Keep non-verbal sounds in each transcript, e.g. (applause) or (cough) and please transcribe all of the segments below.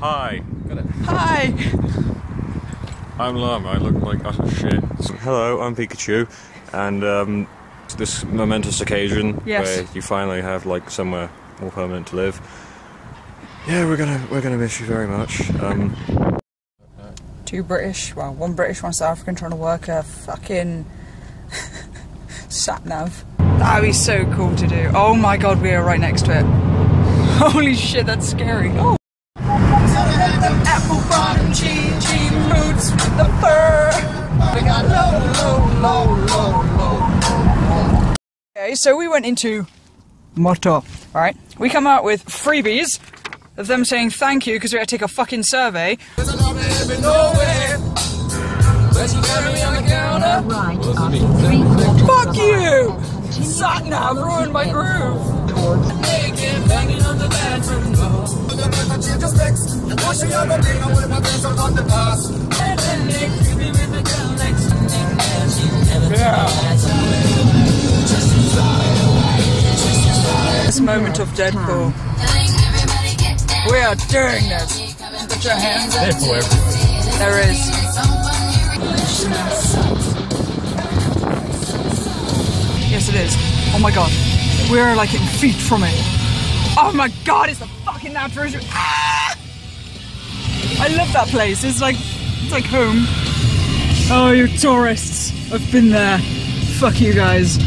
Hi. Hi! I'm Llama. I look like utter shit. Hello, I'm Pikachu, and um, this momentous occasion Yes. where you finally have like somewhere more permanent to live. Yeah, we're gonna we're gonna miss you very much. Um, Two British, well, one British, one South African trying to work a fucking (laughs) sat nav. That'd be so cool to do. Oh my god, we are right next to it. (laughs) Holy shit, that's scary. Oh. Low. Okay, so we went into Moto, right? We come out with freebies of them saying thank you because we had to take a fucking survey. right after three quarters Fuck you! Sat nav ruined my groove. This moment of Deadpool. We are doing this. Put your hands up. There is. Yes, it is. Oh my god. We're like in feet from it. Oh my god, it's the fucking natural. Ah! I love that place. It's like it's like home. Oh, you tourists! I've been there. Fuck you guys.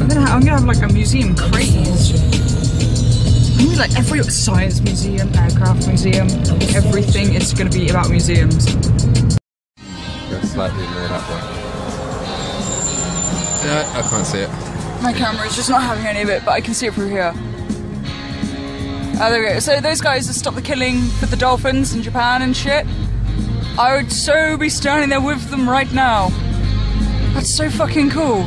I'm gonna, I'm gonna have like a museum craze. I Maybe like every science museum, aircraft museum, everything is gonna be about museums. Go slightly more that way. Yeah, I can't see it. My camera is just not having any of it, but I can see it through here. Oh, there we go. So those guys that stopped the killing for the dolphins in Japan and shit. I would so be standing there with them right now. That's so fucking cool.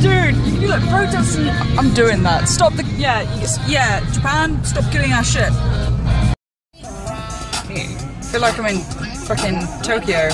Dude, you can do like protesting. I'm doing that. Stop the. Yeah, yeah, Japan, stop killing our shit. I feel like I'm in fucking Tokyo.